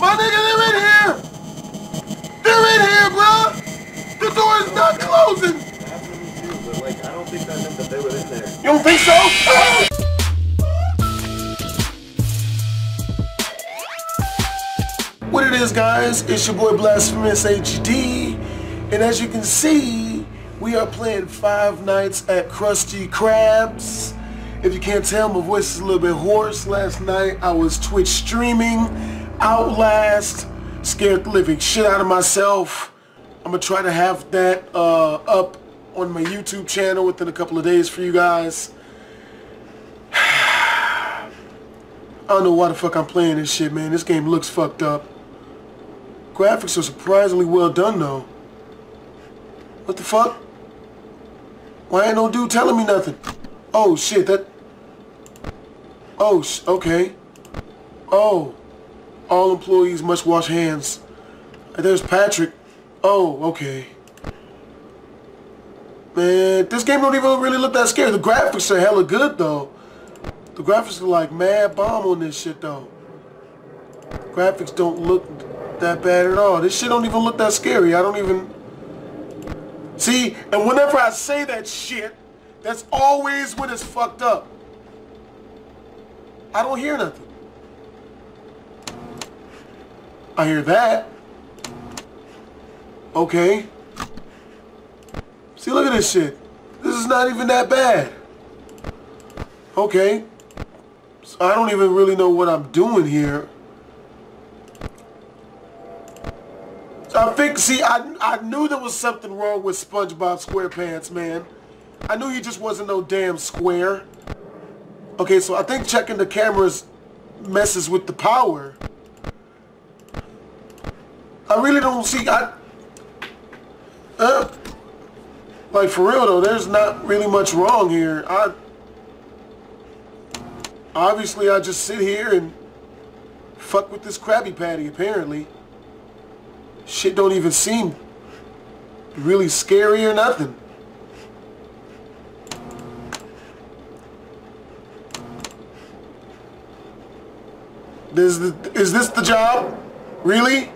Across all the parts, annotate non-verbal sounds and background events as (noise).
My nigga, they're in here! They're in here, bro! The door is not closing! But like, I don't think that meant that they were in there. You don't think so? (laughs) What it is, guys, it's your boy Blastphamous HD, and as you can see, we are playing Five Nights at Krusty Krabs. If you can't tell, my voice is a little bit hoarse. Last night, I was Twitch streaming Outlast, scared the living shit out of myself. I'm gonna try to have that uh, up on my YouTube channel within a couple of days for you guys. (sighs) I don't know why the fuck I'm playing this shit, man. This game looks fucked up. Graphics are surprisingly well done, though. What the fuck? Why ain't no dude telling me nothing? Oh, shit, that... Oh, okay. Oh. All employees must wash hands. There's Patrick. Oh, okay. Man, this game don't even really look that scary. The graphics are hella good, though. The graphics are like mad bomb on this shit, though. Graphics don't look that bad at all. This shit don't even look that scary. I don't even... See, and whenever I say that shit, that's always when it's fucked up. I don't hear nothing. I hear that. Okay. See, look at this shit. This is not even that bad. Okay. So I don't even really know what I'm doing here. I think, see, I, I knew there was something wrong with SpongeBob SquarePants, man. I knew he just wasn't no damn square. Okay, so I think checking the cameras messes with the power. I really don't see, I, uh, like for real though, there's not really much wrong here. I, obviously I just sit here and fuck with this Krabby Patty apparently. Shit don't even seem really scary or nothing. Is, the, is this the job? Really?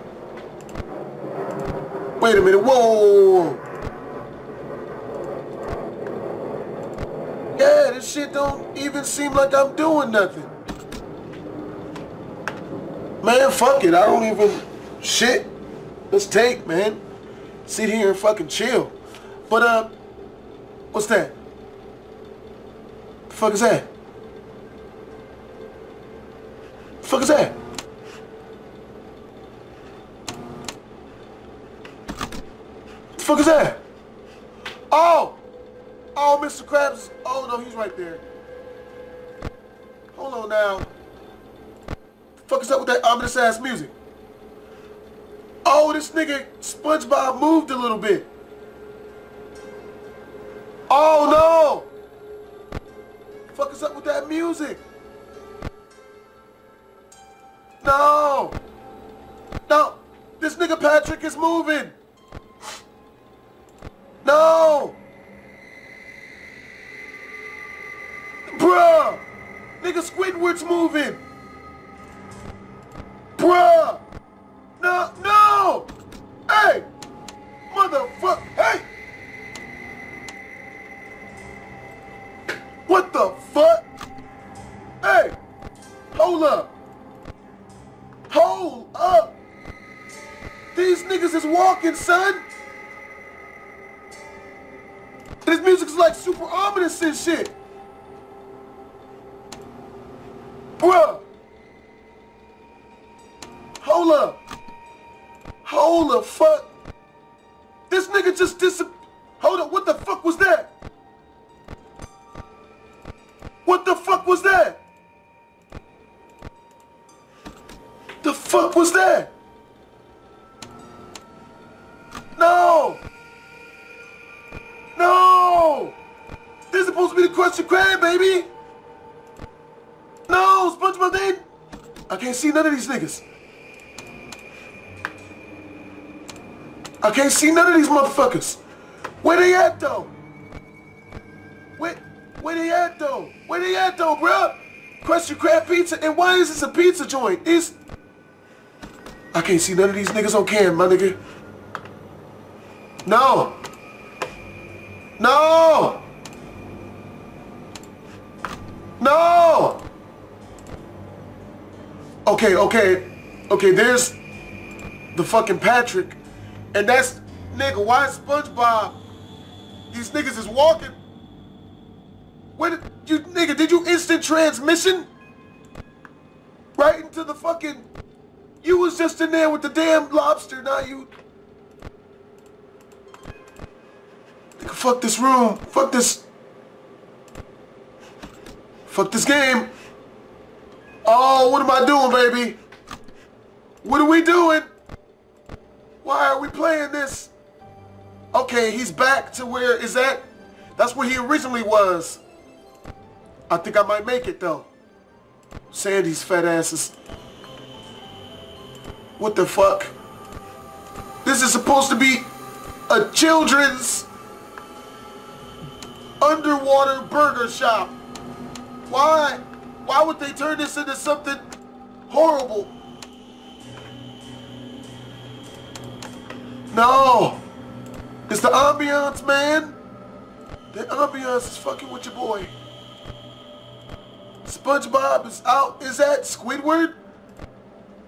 Wait a minute. Whoa. Yeah, this shit don't even seem like I'm doing nothing. Man, fuck it. I don't even... Shit. Let's take, man. Sit here and fucking chill. But, uh... What's that? The fuck is that? The fuck is that? Fuck is that? Oh! Oh, Mr. Krabs. Oh, no, he's right there. Hold on now. The fuck is up with that ominous ass music? Oh, this nigga SpongeBob moved a little bit. Oh, no! The fuck is up with that music? No! No! This nigga Patrick is moving! No! Bruh! Nigga Squidward's moving! Bruh! No, no! Hey! Motherfucker! Hey! What the fuck? Hey! Hold up! Hold up! These niggas is walking, son! This music's like super ominous and shit! None of these niggas. I can't see none of these motherfuckers. Where they at, though? Where, where they at, though? Where they at, though, bruh? Question Crab Pizza. And why is this a pizza joint? Is I can't see none of these niggas on cam, my nigga. No. No. No. Okay, okay. Okay, there's the fucking Patrick. And that's, nigga, why SpongeBob? These niggas is walking. Did you, nigga, did you instant transmission? Right into the fucking, you was just in there with the damn lobster, now you. Nigga, fuck this room. Fuck this. Fuck this game. Oh, what am I doing, baby? What are we doing? Why are we playing this? Okay, he's back to where is that? That's where he originally was. I think I might make it though. Sandy's fat asses. What the fuck? This is supposed to be a children's underwater burger shop. Why? Why would they turn this into something horrible? No! It's the ambiance, man! The ambiance is fucking with your boy. SpongeBob is out. Is that Squidward?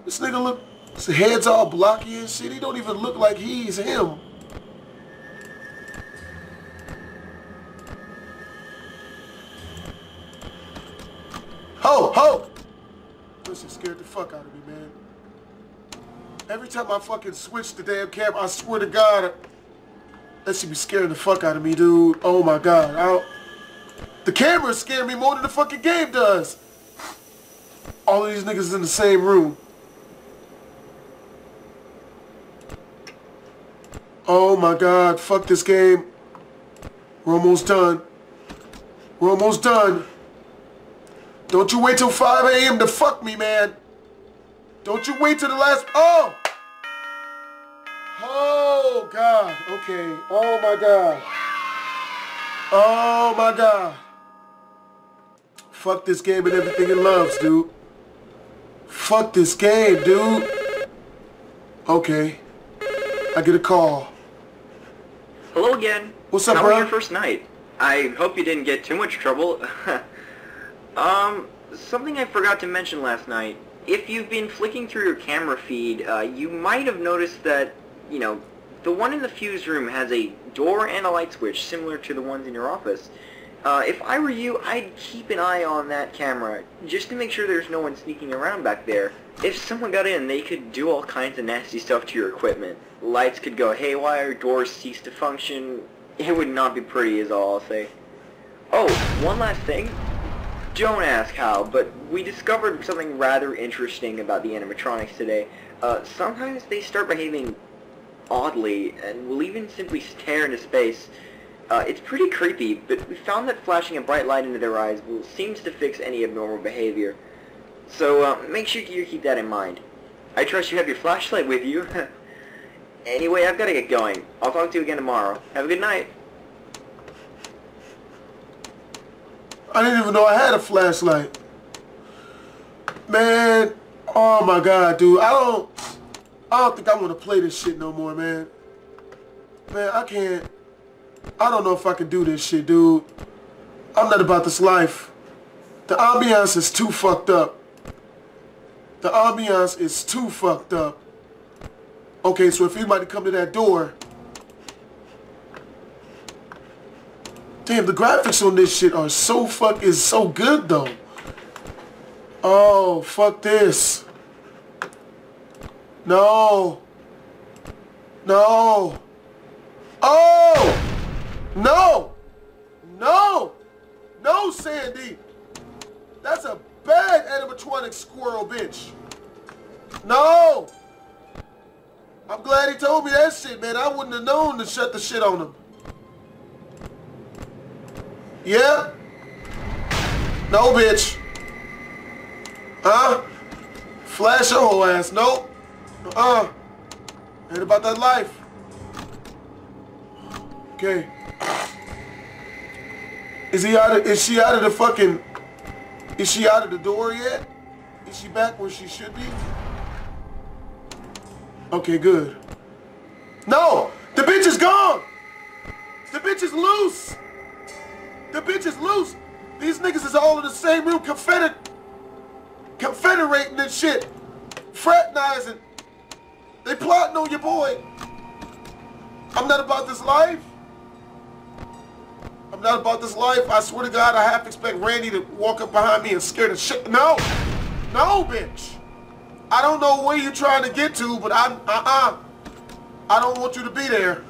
This nigga look, his head's all blocky and shit. He don't even look like he's him. Ho, shit scared the fuck out of me, man. Every time I fucking switch the damn camera, I swear to God, that should be scaring the fuck out of me, dude. Oh my God. I don't, the camera scared me more than the fucking game does. All of these niggas in the same room. Oh my God, fuck this game. We're almost done. We're almost done. Don't you wait till 5 a.m. to fuck me, man. Don't you wait till the last, oh! Oh God, okay. Oh my God. Oh my God. Fuck this game and everything it loves, dude. Fuck this game, dude. Okay. I get a call. Hello again. What's up, How bro? was your first night? I hope you didn't get too much trouble. (laughs) um, something I forgot to mention last night. If you've been flicking through your camera feed, uh, you might have noticed that, you know, the one in the fuse room has a door and a light switch similar to the ones in your office. Uh, if I were you, I'd keep an eye on that camera, just to make sure there's no one sneaking around back there. If someone got in, they could do all kinds of nasty stuff to your equipment. Lights could go haywire, doors cease to function. It would not be pretty is all I'll say. Oh, one last thing. Don't ask how, but we discovered something rather interesting about the animatronics today. Uh, sometimes they start behaving oddly, and will even simply stare into space. Uh, it's pretty creepy, but we found that flashing a bright light into their eyes will seems to fix any abnormal behavior. So uh, make sure you keep that in mind. I trust you have your flashlight with you. (laughs) anyway, I've got to get going. I'll talk to you again tomorrow. Have a good night. I didn't even know I had a flashlight. Man, oh my god, dude. I don't I don't think I want to play this shit no more, man. Man, I can't I don't know if I can do this shit, dude. I'm not about this life. The ambiance is too fucked up. The ambiance is too fucked up. Okay, so if anybody come to that door, Damn, the graphics on this shit are so fuck is so good though. Oh, fuck this. No. No. Oh! No! No! No, Sandy! That's a bad animatronic squirrel bitch. No! I'm glad he told me that shit, man. I wouldn't have known to shut the shit on him. Yeah? No, bitch. Huh? Flash your whole ass. Nope. Uh-uh. Ain't about that life. Okay. Is he out of, is she out of the fucking, is she out of the door yet? Is she back where she should be? Okay, good. No! The bitch is gone! The bitch is loose! The bitch is loose! These niggas is all in the same room, confeder confederating and shit. Fraternizing. They plotting on your boy. I'm not about this life. I'm not about this life. I swear to God, I half expect Randy to walk up behind me and scare the shit. No! No, bitch! I don't know where you're trying to get to, but I'm, uh-uh. I don't want you to be there.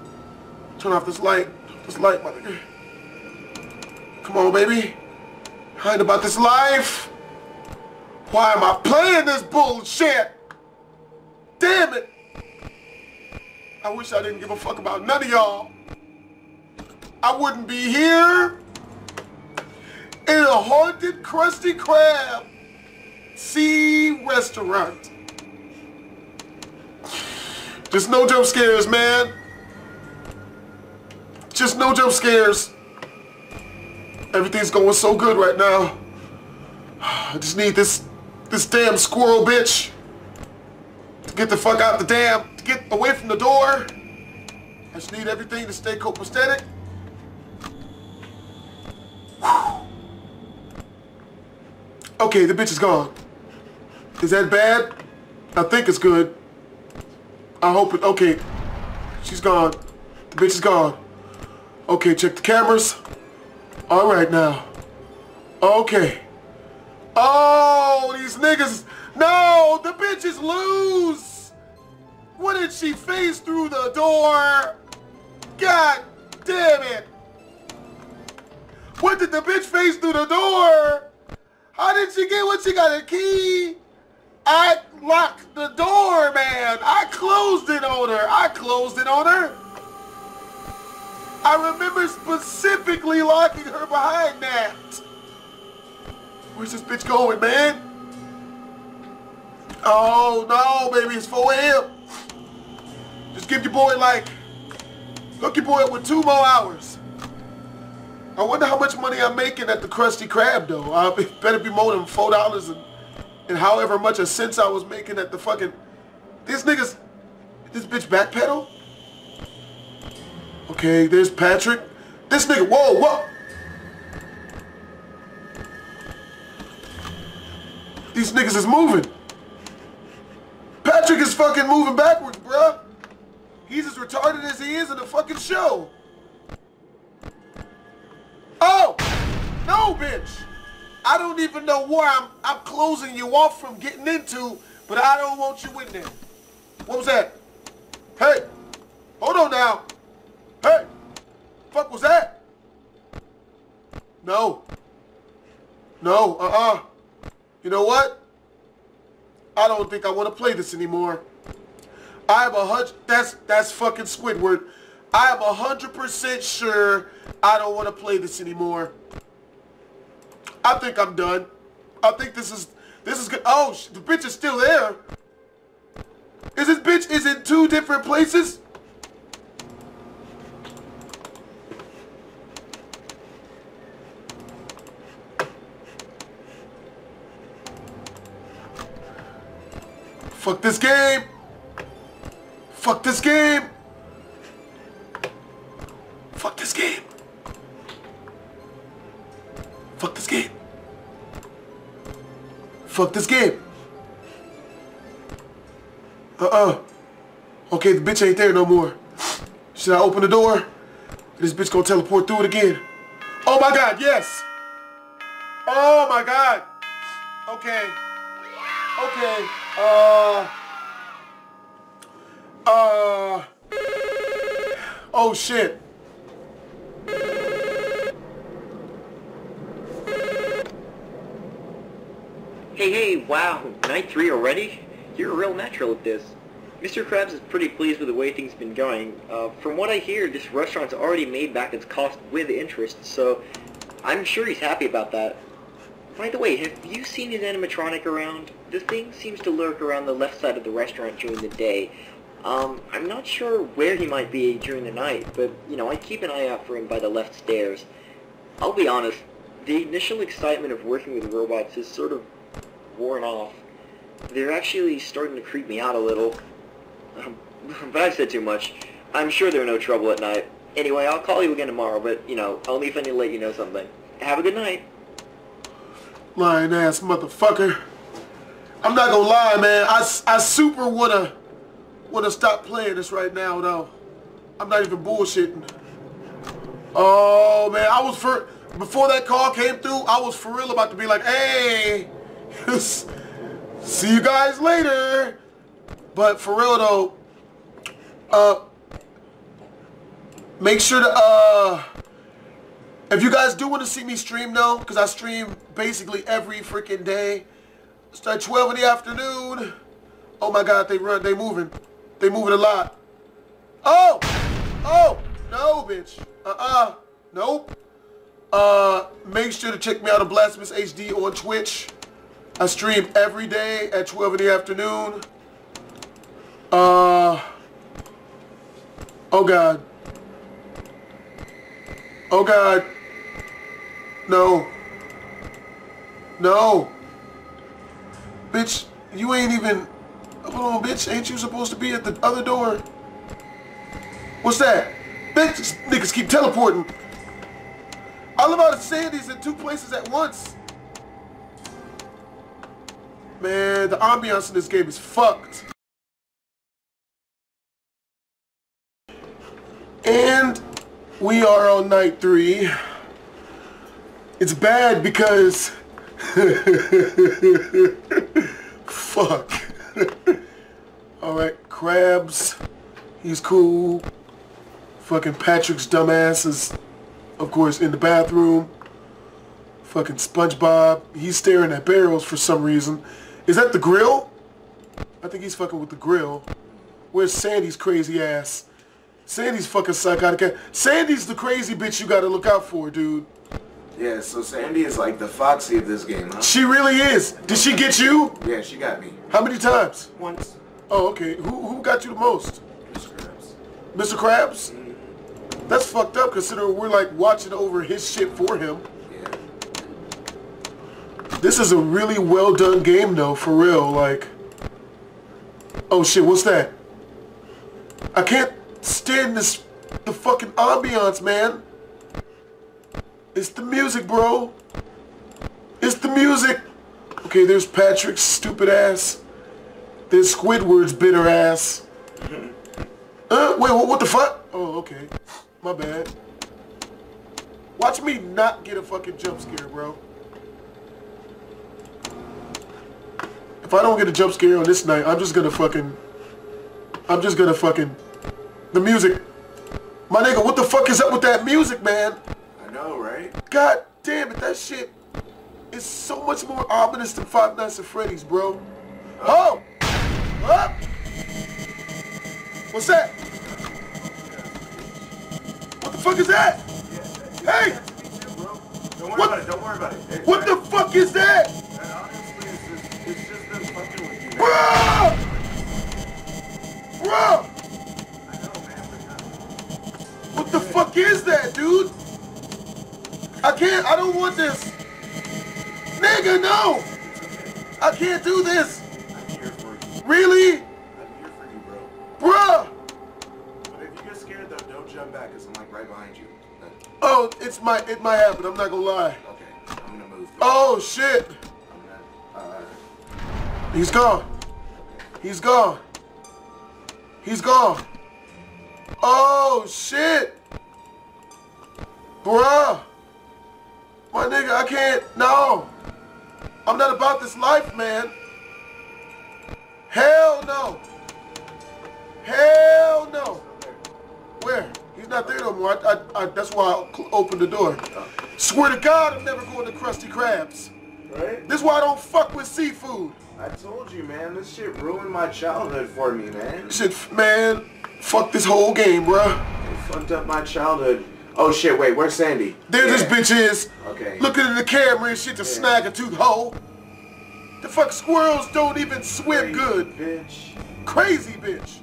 Turn off this light. This light, my nigga. Come on, baby. I about this life. Why am I playing this bullshit? Damn it. I wish I didn't give a fuck about none of y'all. I wouldn't be here in a haunted Krusty Krab sea restaurant. Just no jump scares, man. Just no jump scares. Everything's going so good right now. I just need this this damn squirrel bitch to get the fuck out the damn, to get away from the door. I just need everything to stay copacetic. Okay, the bitch is gone. Is that bad? I think it's good. I hope it, okay. She's gone. The bitch is gone. Okay, check the cameras. All right now. Okay. Oh, these niggas. No, the bitch is loose. What did she face through the door? God damn it. What did the bitch face through the door? How did she get what she got a key? I locked the door, man. I closed it on her. I closed it on her. I remember specifically locking her behind that. Where's this bitch going, man? Oh, no, baby. It's 4 a.m. Just give your boy, like, hook your boy up with two more hours. I wonder how much money I'm making at the Krusty Krab, though. Uh, it better be more than $4 and, and however much a cents I was making at the fucking... These niggas... This bitch backpedal? Okay, there's Patrick. This nigga... Whoa, whoa! These niggas is moving. Patrick is fucking moving backwards, bruh. He's as retarded as he is in the fucking show. Oh! No, bitch! I don't even know where I'm, I'm closing you off from getting into, but I don't want you in there. What was that? Hey! Hold on now. Hey! Fuck was that? No. No, uh-uh. You know what? I don't think I want to play this anymore. I am a hundred, that's, that's fucking Squidward. I am a hundred percent sure I don't want to play this anymore. I think I'm done. I think this is, this is good. Oh, the bitch is still there. Is this bitch is in two different places? Fuck this game. Fuck this game. Fuck this game. Fuck this game. Fuck this game. Uh-uh. Okay, the bitch ain't there no more. Should I open the door? This bitch gonna teleport through it again. Oh my god, yes! Oh my god! Okay. Okay. Uh. Uh. Oh shit. Hey, hey, wow, night three already? You're a real natural at this. Mr. Krabs is pretty pleased with the way things been going. Uh, from what I hear, this restaurant's already made back its cost with interest, so I'm sure he's happy about that. By the way, have you seen his animatronic around? The thing seems to lurk around the left side of the restaurant during the day. Um, I'm not sure where he might be during the night, but, you know, I keep an eye out for him by the left stairs. I'll be honest, the initial excitement of working with robots is sort of worn off. They're actually starting to creep me out a little. Um, (laughs) but I've said too much. I'm sure they're no trouble at night. Anyway, I'll call you again tomorrow, but, you know, only if I need to let you know something. Have a good night. Lying ass motherfucker. I'm not gonna lie, man. I, I super wanna wanna stop playing this right now, though. I'm not even bullshitting. Oh man, I was for before that call came through. I was for real about to be like, hey, (laughs) see you guys later. But for real though, uh, make sure to uh. If you guys do want to see me stream though, because I stream basically every freaking day. Start 12 in the afternoon. Oh my god, they run, they moving. They moving a lot. Oh! Oh! No, bitch. Uh-uh. Nope. Uh, make sure to check me out on Blastphamous HD on Twitch. I stream every day at 12 in the afternoon. Uh, oh god. Oh god. No. No. Bitch, you ain't even... Hold on, bitch. Ain't you supposed to be at the other door? What's that? Bitch, niggas keep teleporting. All the Sandy's in two places at once. Man, the ambiance in this game is fucked. And we are on night three. It's bad because... (laughs) Fuck. Alright, Krabs. He's cool. Fucking Patrick's dumbass is, of course, in the bathroom. Fucking SpongeBob. He's staring at barrels for some reason. Is that the grill? I think he's fucking with the grill. Where's Sandy's crazy ass? Sandy's fucking psychotic. Sandy's the crazy bitch you gotta look out for, dude. Yeah, so Sandy is like the Foxy of this game, huh? She really is. Did she get you? Yeah, she got me. How many times? Once. Oh, okay. Who who got you the most? Mr. Krabs. Mr. Krabs? Mm-hmm. That's fucked up considering we're like watching over his shit for him. Yeah. This is a really well done game though, for real. Like, oh shit, what's that? I can't stand this, the fucking ambiance, man. It's the music, bro. It's the music. Okay, there's Patrick's stupid ass. There's Squidward's bitter ass. Uh, wait, what, what the fuck? Oh, okay. My bad. Watch me not get a fucking jump scare, bro. If I don't get a jump scare on this night, I'm just gonna fucking... I'm just gonna fucking... The music. My nigga, what the fuck is up with that music, man? I know, right? God damn it, that shit is so much more ominous than Five Nights at Freddy's, bro. Oh! Up! What's that? What the fuck is that? Hey! Don't worry What? about it. Don't worry about it. Hey, What the fuck is that? Honestly, it's just, it's just them fucking with you. Bro! Bro! I know, man, What the fuck is that, dude? I can't, I don't want this. Nigga, no! I can't do this. I'm here for you. Really? I'm here for you, bro. Bruh! But if you get scared, though, don't jump back, because I'm, like, right behind you. Oh, it's my, it might happen, I'm not gonna lie. Okay, I'm gonna move. Oh, shit! Gonna, uh, He's gone. He's gone. He's gone. Oh, shit! Bruh! My nigga, I can't, no! I'm not about this life, man. Hell no! Hell no! Where? He's not there no more. I, I, I, that's why I opened the door. Swear to God, I'm never going to Krusty Krabs. right? This is why I don't fuck with seafood. I told you, man, this shit ruined my childhood for me, man. Shit, man, fuck this whole game, bruh. It fucked up my childhood. Oh shit, wait, where's Sandy? There this bitch is, Okay. looking in the camera and shit to snag a tooth hole. The fuck squirrels don't even swim Crazy good. Bitch. Crazy bitch.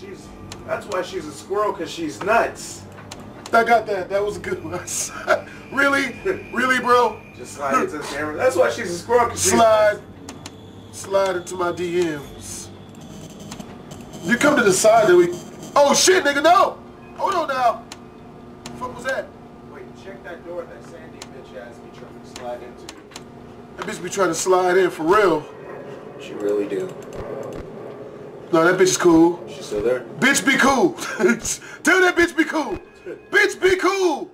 She's, that's why she's a squirrel, cause she's nuts. I got that. That was a good one. (laughs) really? Really, bro? Just slide into the camera. That's why she's a squirrel, cause she's Slide. Slide into my DMs. You come to the side that we. Oh shit, nigga, no! Hold on now. Fuck was that? Wait, check that door that Sandy bitch ass be trying to slide into. That bitch be trying to slide in for real. She really do. No, that bitch is cool. She still there? Bitch be cool. (laughs) Tell that bitch be cool. bitch be cool.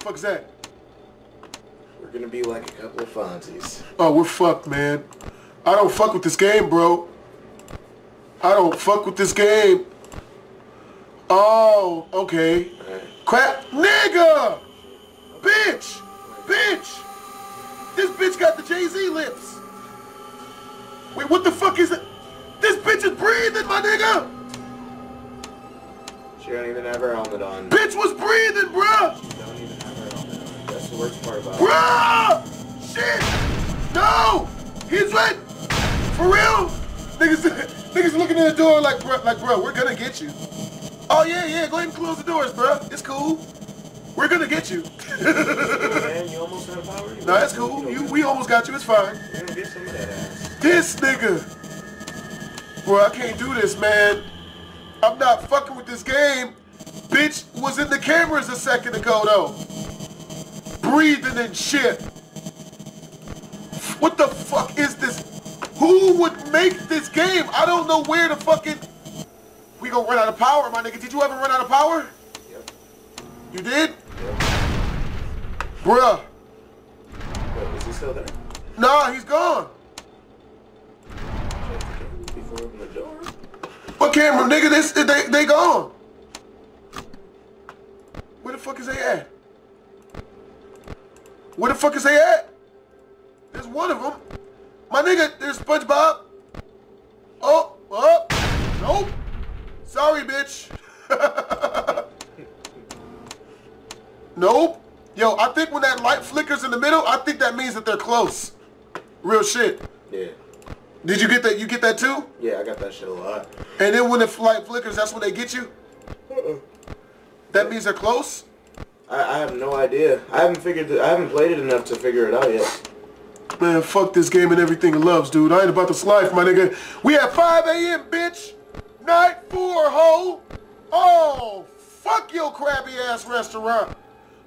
fuck is that? We're gonna be like a couple of Fonzies. Oh, we're fucked, man. I don't fuck with this game, bro. I don't fuck with this game. Oh, okay. Crap. Nigga! Bitch! Bitch! This bitch got the Jay-Z lips. Wait, what the fuck is it? This bitch is breathing, my nigga! She don't even have her helmet on. Bitch was breathing, bruh! She don't even have her helmet on. That's the worst part about it. Bruh! Shit! No! He's right! For real? Niggas, (laughs) niggas looking in the door like, bruh, like, bro, we're gonna get you. Oh yeah, yeah, go ahead and close the doors, bro. It's cool. We're gonna get you. Man, you almost have power. (laughs) no, that's cool. You, we almost got you. It's fine. We're gonna get some of that ass. This nigga. Bro, I can't do this, man. I'm not fucking with this game. Bitch was in the cameras a second ago, though. Breathing and shit. What the fuck is this? Who would make this game? I don't know where to fucking... We gonna run out of power, my nigga. Did you ever run out of power? Yep. You did? Yep. Bruh. Wait, is he still there? Nah, he's gone. Before we open the door. What camera, nigga? This they they gone. Where the fuck is they at? Where the fuck is they at? There's one of them. My nigga, there's SpongeBob. Oh, oh, nope. Sorry, bitch. nope. Yo, I think when that light flickers in the middle, I think that means that they're close. Real shit. Yeah. Did you get that? You get that too? Yeah, I got that shit a lot. And then when the light flickers, that's when they get you? Uh-uh. That means they're close? I, I have no idea. I haven't figured. The, I haven't played it enough to figure it out yet. Man, fuck this game and everything it loves, dude. I ain't about this life, my nigga. We at 5 a.m., bitch. Night four, ho. Oh, fuck your crabby ass restaurant.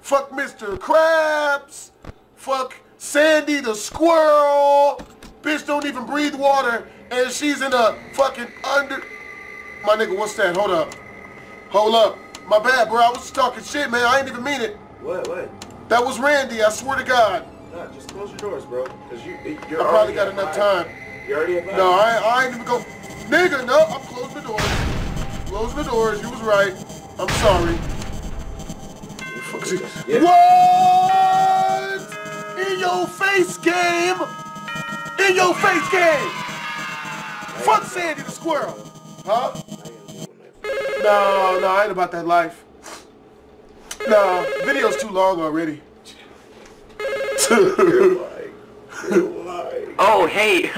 Fuck Mr. Krabs. Fuck Sandy the squirrel. Bitch don't even breathe water, and she's in a fucking under. My nigga, what's that? Hold up. Hold up. My bad, bro. I was just talking shit, man. I ain't even mean it. What? What? That was Randy. I swear to God. No, just close your doors, bro. Cause you. You're I probably got enough time. You're already. No, I, I ain't even go. Nigga, no, I'm closing the doors. Closing the doors. You was right. I'm sorry. Fuck is it? Yeah. What? In your face game. In your face game. Fuck Sandy the squirrel. Huh? I am No, no, I ain't about that life. No, video's too long already. You're lying. You're lying. Oh, hey.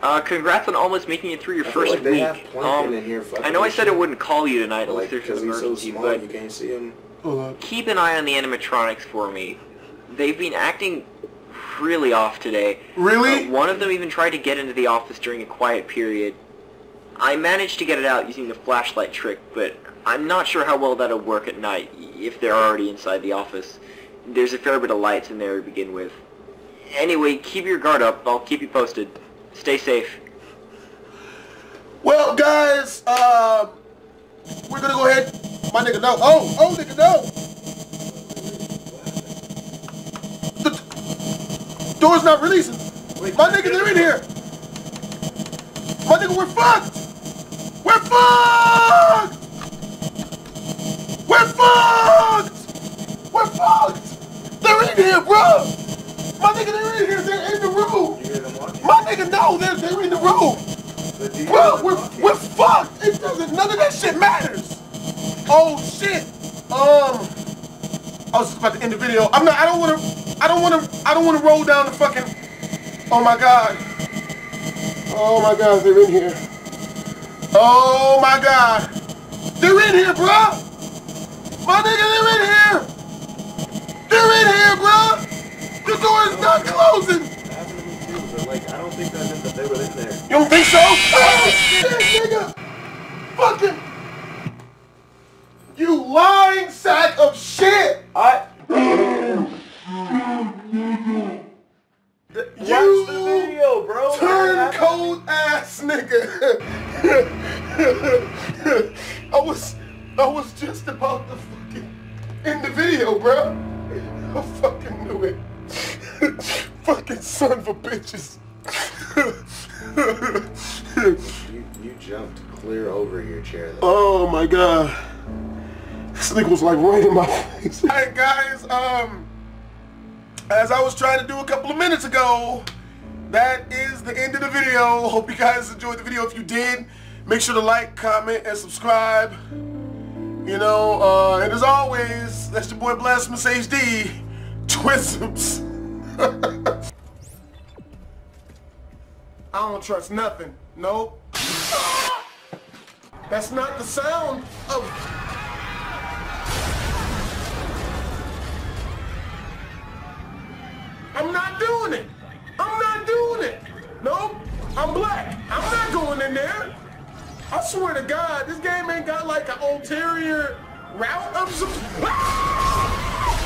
Uh, congrats on almost making it through your I first like week. have Plankton in here I know I said I wouldn't call you tonight Like, unless there's an because he's so small, but you can't see him. Keep an eye on the animatronics for me. They've been acting really off today. Really? Uh, one of them even tried to get into the office during a quiet period. I managed to get it out using the flashlight trick, but I'm not sure how well that'll work at night if they're already inside the office. There's a fair bit of lights in there to begin with. Anyway, keep your guard up. I'll keep you posted. Stay safe. Well, guys, um, we're gonna go ahead. My nigga, no. Oh, oh, nigga, no. The door's not releasing. My nigga, they're in here. My nigga, we're fucked. We're fucked. We're fucked. We're fucked. They're in here, bro. My nigga, they're in here. They're in the room. My nigga, no, they're, they're in the room. Bro, we're, we're fucked. It doesn't, none of that shit matters. Oh shit. Um, I was just about to end the video. I'm not. I don't want to. I don't want to. I don't want to roll down the fucking. Oh my god. Oh my god, they're in here. Oh my god. They're in here, bro. My nigga, they're in here. They're in here, bro. The door is not closing. Happened to me too, but like, I don't think that meant that they were in there. You don't think so? Oh, shit, nigga! Fucking... You lying sack of shit! I... You Watch the video, bro! turncoat ass nigga! I was... I was just about to fucking end the video, bro. I fucking knew it. (laughs) fucking son of a bitches. You, you jumped clear over your chair, though. Oh my god. This nigga was like right in my face. Alright guys, um as I was trying to do a couple of minutes ago, that is the end of the video. Hope you guys enjoyed the video. If you did, make sure to like, comment, and subscribe. You know, uh, and as always, that's your boy Blastphamous HD. Twisms. I don't trust nothing. Nope. That's not the sound of... I'm not doing it. I'm not doing it. Nope. I'm black. I'm not going in there. I swear to God, this game ain't got like an ulterior route of some... Ah!